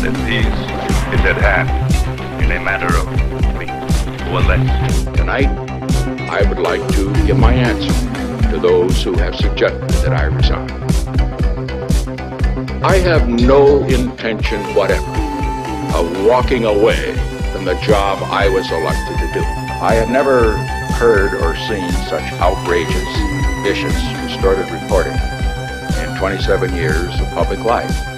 that peace is at hand in a matter of weeks or less. Tonight, I would like to give my answer to those who have suggested that I resign. I have no intention whatever of walking away from the job I was elected to do. I have never heard or seen such outrageous, vicious, distorted reporting in 27 years of public life.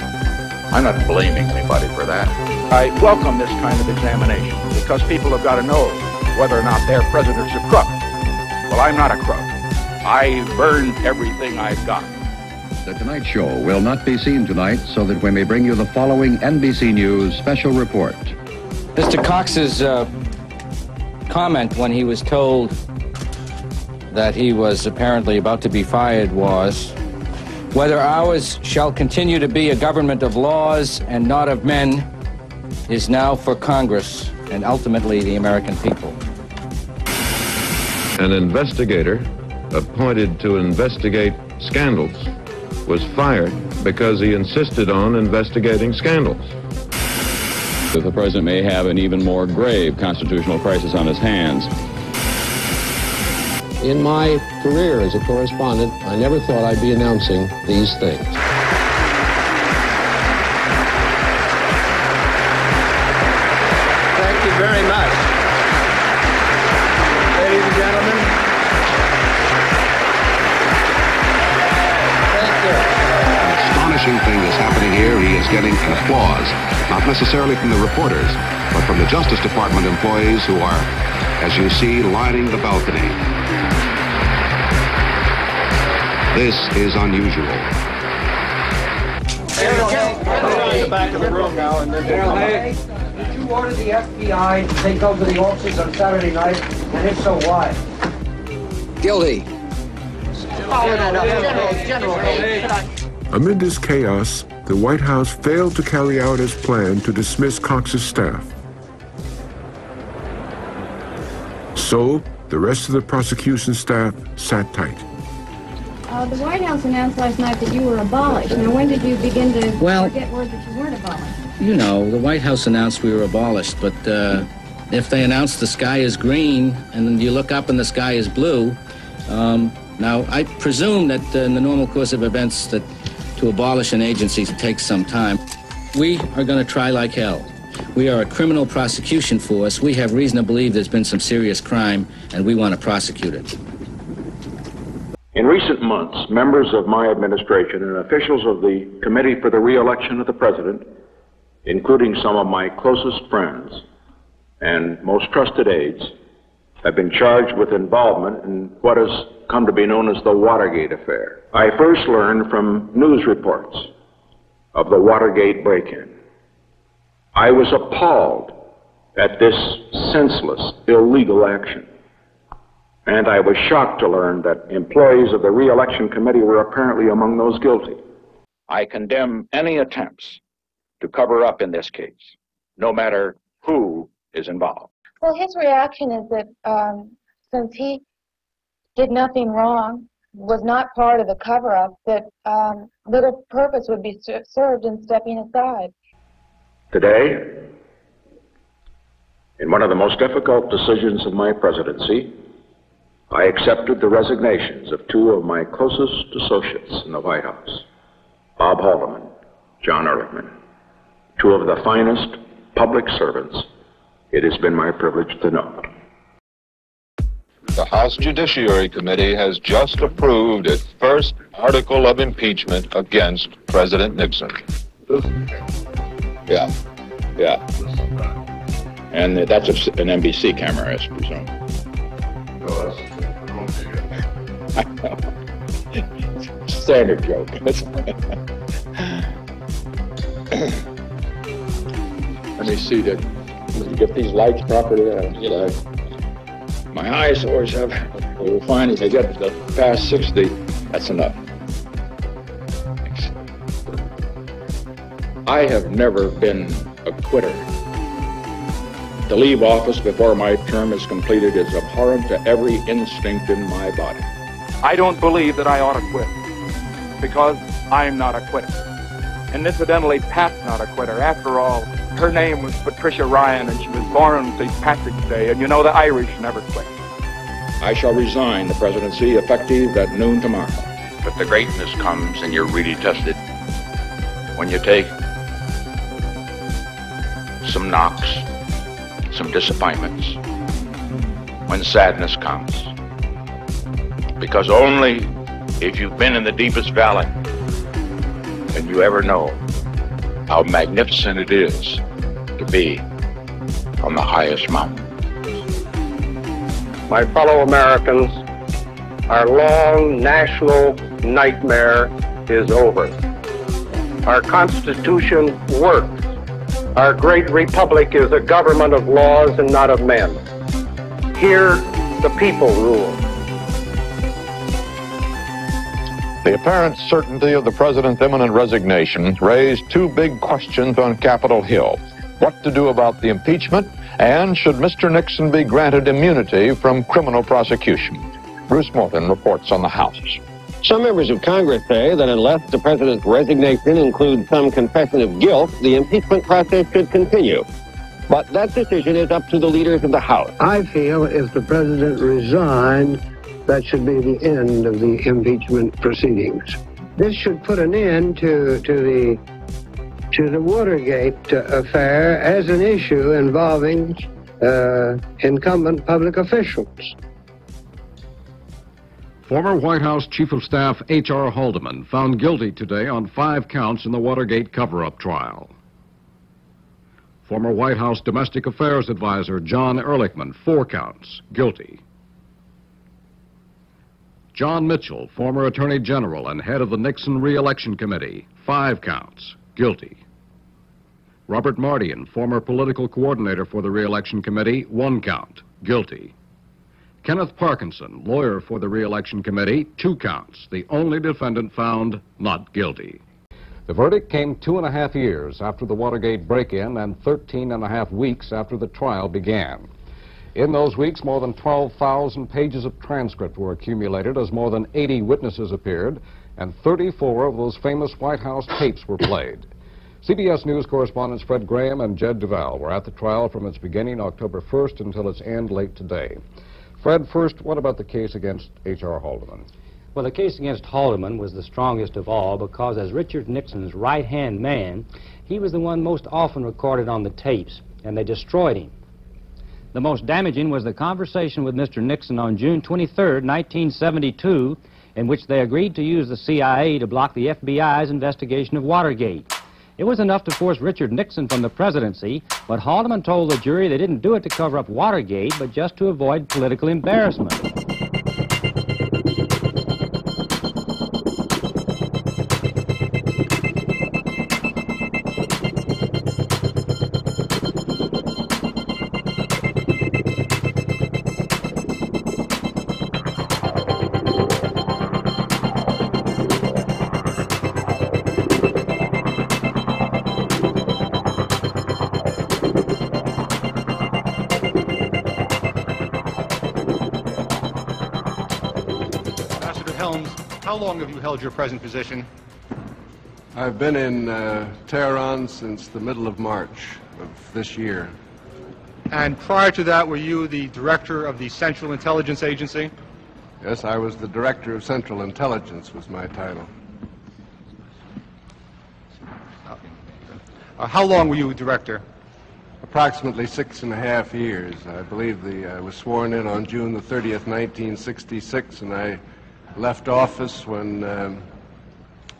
I'm not blaming anybody for that. I welcome this kind of examination because people have got to know whether or not their president's a crook. Well, I'm not a crook. I burned everything I've got. The Tonight Show will not be seen tonight, so that we may bring you the following NBC News special report. Mr. Cox's uh, comment when he was told that he was apparently about to be fired was whether ours shall continue to be a government of laws and not of men is now for Congress and ultimately the American people. An investigator appointed to investigate scandals was fired because he insisted on investigating scandals. That the president may have an even more grave constitutional crisis on his hands. In my career as a correspondent, I never thought I'd be announcing these things. Thank you very much. Ladies and gentlemen, thank you. An astonishing thing is happening here. He is getting an applause, not necessarily from the reporters, but from the Justice Department employees who are, as you see, lining the balcony. This is unusual. In the back of the room now, and then General Haig, did you order the FBI to take over the offices on Saturday night? And if so, why? Guilty. Amid this chaos, the White House failed to carry out its plan to dismiss Cox's staff. So, the rest of the prosecution staff sat tight. Uh, the White House announced last night that you were abolished. Now, when did you begin to Well- get word that you weren't abolished? You know, the White House announced we were abolished, but uh, if they announce the sky is green and you look up and the sky is blue, um, now I presume that uh, in the normal course of events that to abolish an agency takes some time. We are going to try like hell. We are a criminal prosecution force. We have reason to believe there's been some serious crime, and we want to prosecute it. In recent months, members of my administration and officials of the Committee for the Reelection of the President, including some of my closest friends and most trusted aides, have been charged with involvement in what has come to be known as the Watergate affair. I first learned from news reports of the Watergate break-in. I was appalled at this senseless, illegal action. And I was shocked to learn that employees of the Reelection Committee were apparently among those guilty. I condemn any attempts to cover up in this case, no matter who is involved. Well, his reaction is that um, since he did nothing wrong, was not part of the cover-up, that um, little purpose would be served in stepping aside. Today, in one of the most difficult decisions of my presidency, I accepted the resignations of two of my closest associates in the White House, Bob Haldeman, John Ehrlichman, two of the finest public servants it has been my privilege to know. The House Judiciary Committee has just approved its first article of impeachment against President Nixon. Yeah, yeah. And that's a, an NBC camera, I presume. I know. Standard joke. Let me see that. Me get these lights properly. You know, my eyes always have a little fine as I get past 60. That's enough. I have never been a quitter. To leave office before my term is completed is abhorrent to every instinct in my body. I don't believe that I ought to quit because I'm not a quitter. And incidentally, Pat's not a quitter. After all, her name was Patricia Ryan and she was born on St. Patrick's Day, and you know the Irish never quit. I shall resign the presidency effective at noon tomorrow. But the greatness comes and you're really tested when you take some knocks, some disappointments, when sadness comes. Because only if you've been in the deepest valley can you ever know how magnificent it is to be on the highest mountain. My fellow Americans, our long national nightmare is over. Our Constitution works. Our great republic is a government of laws and not of men. Here, the people rule. The apparent certainty of the president's imminent resignation raised two big questions on Capitol Hill. What to do about the impeachment, and should Mr. Nixon be granted immunity from criminal prosecution? Bruce Morton reports on the House. Some members of Congress say that unless the president's resignation includes some confession of guilt, the impeachment process should continue. But that decision is up to the leaders of the House. I feel if the president resigned, that should be the end of the impeachment proceedings. This should put an end to, to the to the Watergate affair as an issue involving uh, incumbent public officials. Former White House Chief of Staff H.R. Haldeman found guilty today on five counts in the Watergate cover-up trial. Former White House Domestic Affairs Advisor John Ehrlichman, four counts, guilty. John Mitchell, former Attorney General and head of the Nixon Re-Election Committee, five counts, guilty. Robert Mardian, former political coordinator for the Re-Election Committee, one count, guilty. Kenneth Parkinson, lawyer for the Re-Election Committee, two counts, the only defendant found not guilty. The verdict came two and a half years after the Watergate break-in and 13 and a half weeks after the trial began. In those weeks, more than 12,000 pages of transcript were accumulated as more than 80 witnesses appeared, and 34 of those famous White House tapes were played. CBS News correspondents Fred Graham and Jed Duvall were at the trial from its beginning October 1st until its end late today. Fred, first, what about the case against H.R. Haldeman? Well, the case against Haldeman was the strongest of all because as Richard Nixon's right-hand man, he was the one most often recorded on the tapes, and they destroyed him. The most damaging was the conversation with Mr. Nixon on June 23, 1972, in which they agreed to use the CIA to block the FBI's investigation of Watergate. It was enough to force Richard Nixon from the presidency, but Haldeman told the jury they didn't do it to cover up Watergate, but just to avoid political embarrassment. How long have you held your present position? I've been in uh, Tehran since the middle of March of this year. And prior to that, were you the director of the Central Intelligence Agency? Yes, I was the director of Central Intelligence was my title. Uh, how long were you director? Approximately six and a half years. I believe the, I was sworn in on June the 30th, 1966, and I left office when um,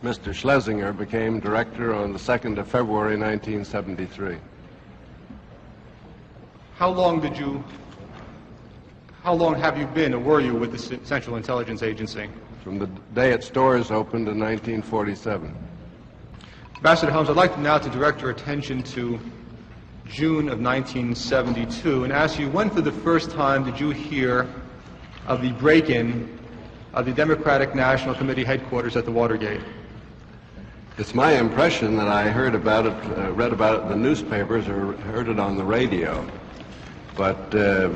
Mr. Schlesinger became director on the 2nd of February 1973. How long did you, how long have you been or were you with the Central Intelligence Agency? From the day its doors opened in 1947. Ambassador Helms, I'd like now to direct your attention to June of 1972 and ask you when for the first time did you hear of the break-in of the Democratic National Committee headquarters at the Watergate? It's my impression that I heard about it, uh, read about it in the newspapers, or heard it on the radio. But uh,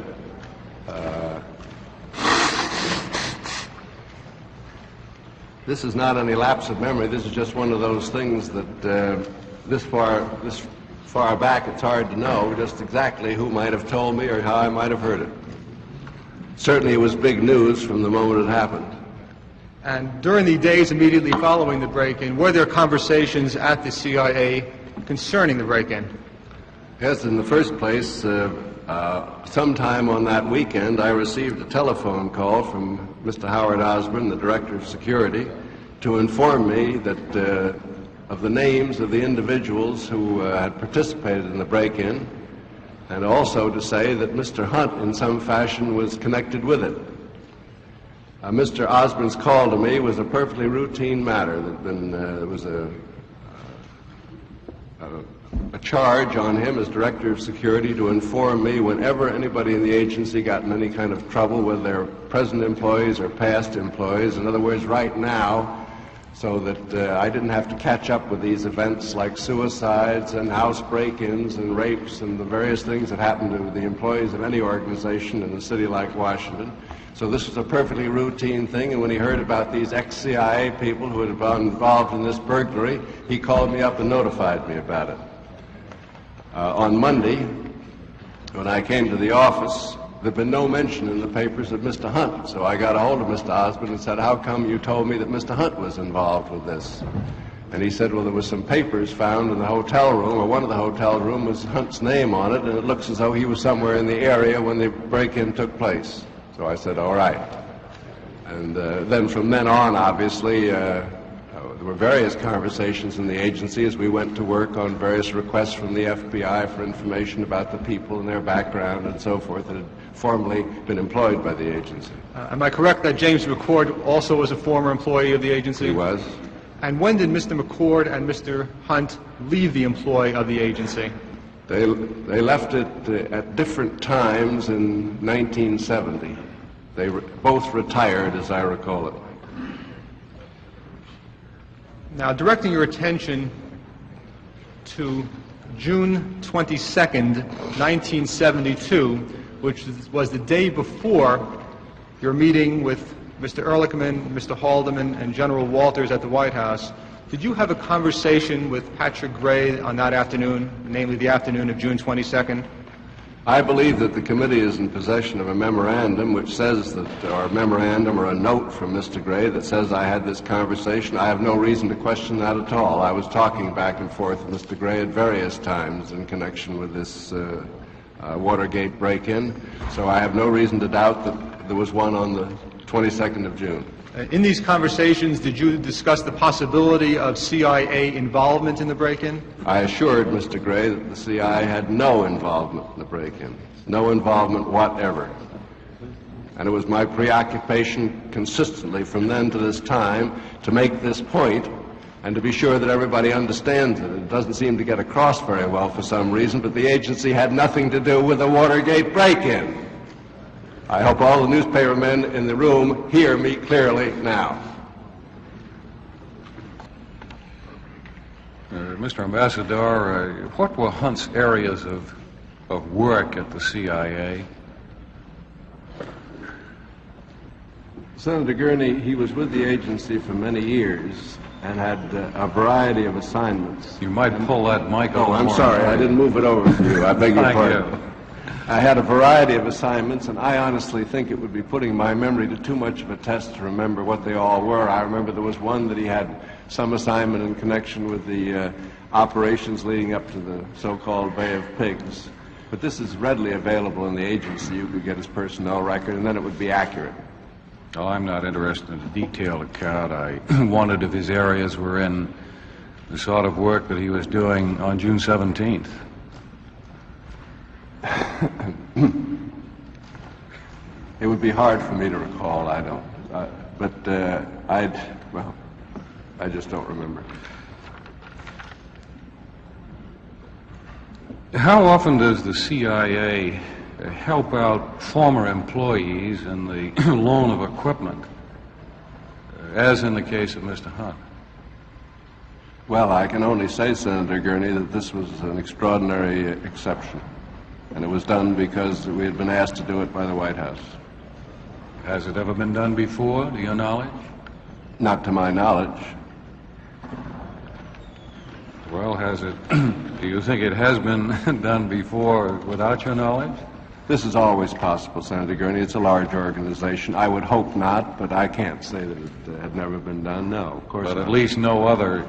uh, this is not any lapse of memory. This is just one of those things that uh, this far this far back, it's hard to know just exactly who might have told me or how I might have heard it. Certainly, it was big news from the moment it happened. And during the days immediately following the break-in, were there conversations at the CIA concerning the break-in? Yes, in the first place, uh, uh, sometime on that weekend, I received a telephone call from Mr. Howard Osborne, the Director of Security, to inform me that uh, of the names of the individuals who uh, had participated in the break-in, and also to say that Mr. Hunt, in some fashion, was connected with it. Uh, Mr. Osborne's call to me was a perfectly routine matter. That been, uh, there was a, a, a, charge on him as director of security to inform me whenever anybody in the agency got in any kind of trouble, with they're present employees or past employees. In other words, right now, so that uh, I didn't have to catch up with these events like suicides and house break-ins and rapes and the various things that happen to the employees of any organization in a city like Washington. So this was a perfectly routine thing, and when he heard about these ex-CIA people who had been involved in this burglary, he called me up and notified me about it. Uh, on Monday, when I came to the office, there'd been no mention in the papers of Mr. Hunt. So I got a hold of Mr. Osborne and said, how come you told me that Mr. Hunt was involved with this? And he said, well, there was some papers found in the hotel room, or one of the hotel rooms was Hunt's name on it, and it looks as though he was somewhere in the area when the break-in took place. So I said, all right. And uh, then from then on, obviously, uh, there were various conversations in the agency as we went to work on various requests from the FBI for information about the people and their background and so forth that had formerly been employed by the agency. Uh, am I correct that James McCord also was a former employee of the agency? He was. And when did Mr. McCord and Mr. Hunt leave the employ of the agency? They, they left it uh, at different times in 1970. They re- both retired, as I recall it. Now, directing your attention to June 22, 1972, which was the day before your meeting with Mr. Ehrlichman, Mr. Haldeman, and General Walters at the White House, did you have a conversation with Patrick Gray on that afternoon, namely the afternoon of June 22nd? I believe that the committee is in possession of a memorandum which says that, or a memorandum or a note from Mr. Gray that says I had this conversation. I have no reason to question that at all. I was talking back and forth with Mr. Gray at various times in connection with this uh, uh, Watergate break-in, so I have no reason to doubt that there was one on the 22nd of June. Uh, in these conversations, did you discuss the possibility of CIA involvement in the break-in? I assured Mr. Gray that the CIA had no involvement in the break-in, no involvement whatever. And it was my preoccupation consistently from then to this time to make this point and to be sure that everybody understands it. It doesn't seem to get across very well for some reason, but the agency had nothing to do with the Watergate break-in. I hope all the newspapermen in the room hear me clearly now. Uh, Mr. Ambassador, uh, what were Hunt's areas of, of work at the CIA? Senator Gurney, he was with the agency for many years and had uh, a variety of assignments. You might pull that mic Oh, I'm sorry, I didn't move it over for you. I beg your Thank pardon. you. I had a variety of assignments, and I honestly think it would be putting my memory to too much of a test to remember what they all were. I remember there was one that he had some assignment in connection with the uh, operations leading up to the so-called Bay of Pigs. But this is readily available in the agency. You could get his personnel record, and then it would be accurate. Oh, I'm not interested in a detailed account. I wondered if his areas were in the sort of work that he was doing on June 17th. It would be hard for me to recall. I don't. Uh, but uh, I'd, well, I just don't remember. How often does the CIA help out former employees in the loan of equipment, as in the case of Mr. Hunt? Well, I can only say, Senator Gurney, that this was an extraordinary exception. And it was done because we had been asked to do it by the White House. Has it ever been done before, to your knowledge? Not to my knowledge. Well, has it, do you think it has been done before without your knowledge? This is always possible, Senator Gurney. It's a large organization. I would hope not, but I can't say that it had never been done. No, of course But not. at least no other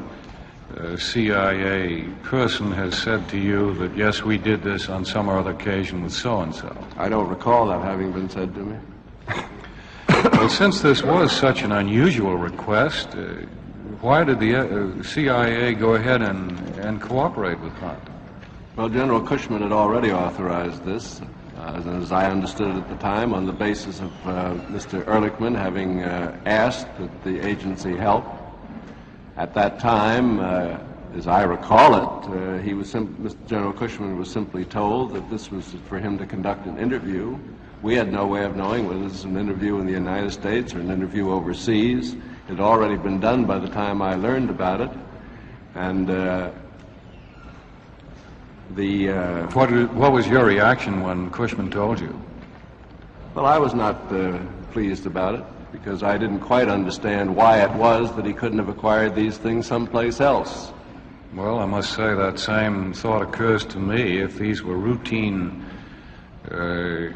uh, CIA person has said to you that, yes, we did this on some other occasion with so-and-so. I don't recall that having been said to me. Well, since this was such an unusual request, uh, why did the uh, CIA go ahead and, and cooperate with Hunt? Well, General Cushman had already authorized this, uh, as I understood it at the time, on the basis of uh, Mr. Ehrlichman having uh, asked that the agency help. At that time, uh, as I recall it, uh, he was Mr. General Cushman was simply told that this was for him to conduct an interview. We had no way of knowing whether this was an interview in the United States or an interview overseas. It had already been done by the time I learned about it, and uh, the. Uh, What, what was your reaction when Cushman told you? Well, I was not uh, pleased about it because I didn't quite understand why it was that he couldn't have acquired these things someplace else. Well, I must say that same thought occurs to me. If these were routine uh,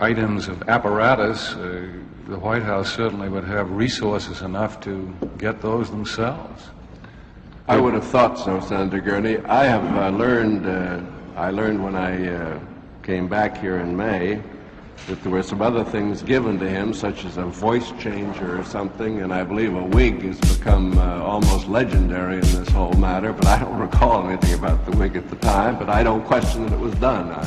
items of apparatus, uh, the White House certainly would have resources enough to get those themselves. I would have thought so, Senator Gurney. I have uh, learned, uh, I learned when I uh, came back here in May that there were some other things given to him, such as a voice changer or something, and I believe a wig has become uh, almost legendary in this whole matter, but I don't recall anything about the wig at the time, but I don't question that it was done. I,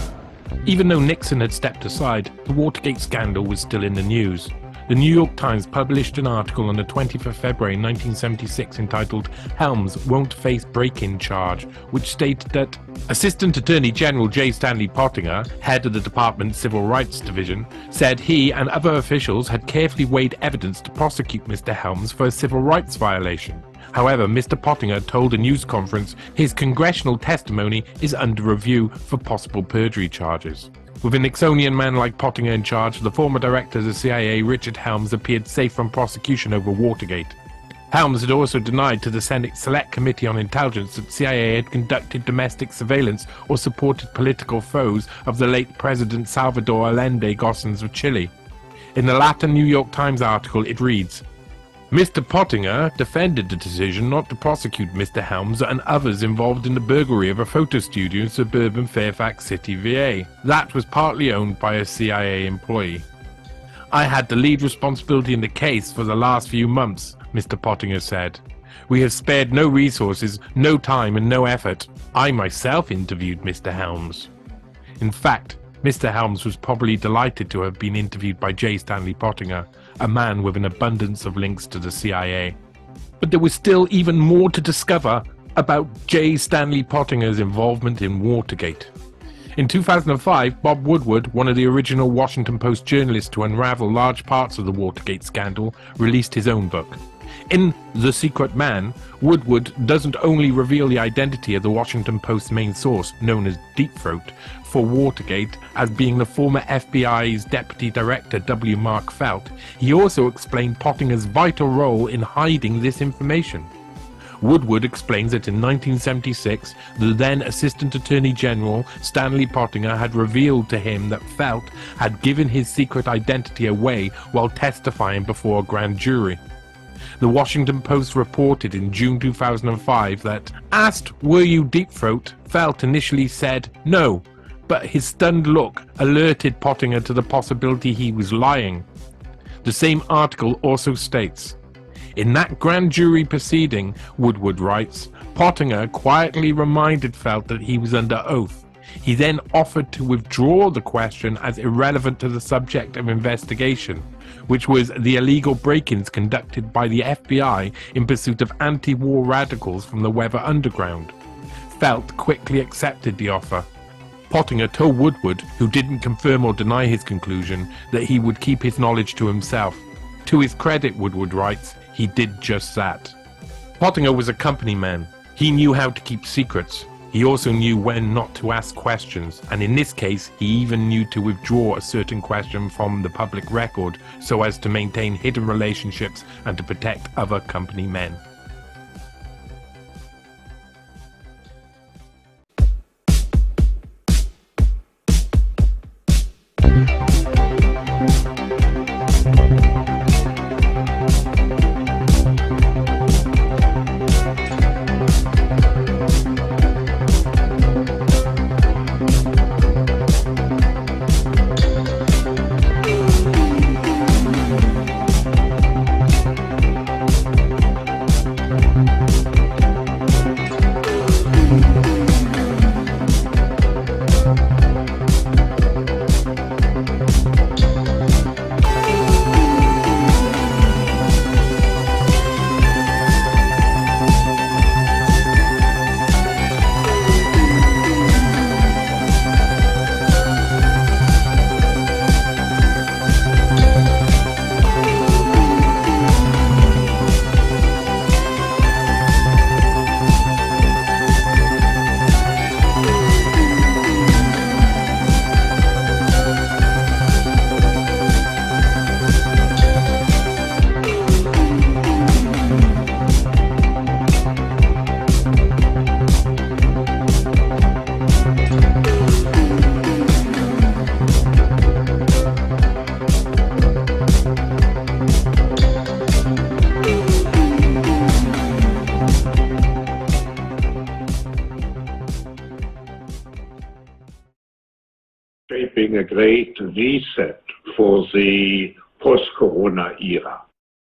Even though Nixon had stepped aside, the Watergate scandal was still in the news. The New York Times published an article on the 20th of February 1976 entitled Helms Won't Face Break In Charge, which stated that Assistant Attorney General J. Stanley Pottinger, head of the department's Civil Rights Division, said he and other officials had carefully weighed evidence to prosecute Mr. Helms for a civil rights violation. However, Mr. Pottinger told a news conference his congressional testimony is under review for possible perjury charges. With a Nixonian man like Pottinger in charge, the former director of the CIA, Richard Helms, appeared safe from prosecution over Watergate. Helms had also denied to the Senate Select Committee on Intelligence that CIA had conducted domestic surveillance or supported political foes of the late President Salvador Allende Gossens of Chile. In the latter New York Times article, it reads Mr. Pottinger defended the decision not to prosecute Mr. Helms and others involved in the burglary of a photo studio in suburban Fairfax City, VA. That was partly owned by a CIA employee. I had the lead responsibility in the case for the last few months, Mr. Pottinger said. We have spared no resources, no time, and no effort. I myself interviewed Mr. Helms. In fact, Mr. Helms was probably delighted to have been interviewed by J. Stanley Pottinger, a man with an abundance of links to the CIA. But there was still even more to discover about J. Stanley Pottinger's involvement in Watergate. In 2005, Bob Woodward, one of the original Washington Post journalists to unravel large parts of the Watergate scandal, released his own book. In The Secret Man, Woodward doesn't only reveal the identity of the Washington Post's main source, known as Deep Throat, for Watergate as being the former FBI's Deputy Director W. Mark Felt, he also explained Pottinger's vital role in hiding this information. Woodward explains that in 1976, the then Assistant Attorney General Stanley Pottinger had revealed to him that Felt had given his secret identity away while testifying before a grand jury. The Washington Post reported in June 2005 that, asked, Were you Deep Throat? Felt initially said no, but his stunned look alerted Pottinger to the possibility he was lying. The same article also states, in that grand jury proceeding, Woodward writes, Pottinger quietly reminded Felt that he was under oath. He then offered to withdraw the question as irrelevant to the subject of investigation, which was the illegal break ins conducted by the FBI in pursuit of anti war radicals from the Weather Underground. Felt quickly accepted the offer. Pottinger told Woodward, who didn't confirm or deny his conclusion, that he would keep his knowledge to himself. To his credit, Woodward writes, he did just that. Pottinger was a company man. He knew how to keep secrets. He also knew when not to ask questions, and in this case, he even knew to withdraw a certain question from the public record so as to maintain hidden relationships and to protect other company men. Great reset for the post-corona era.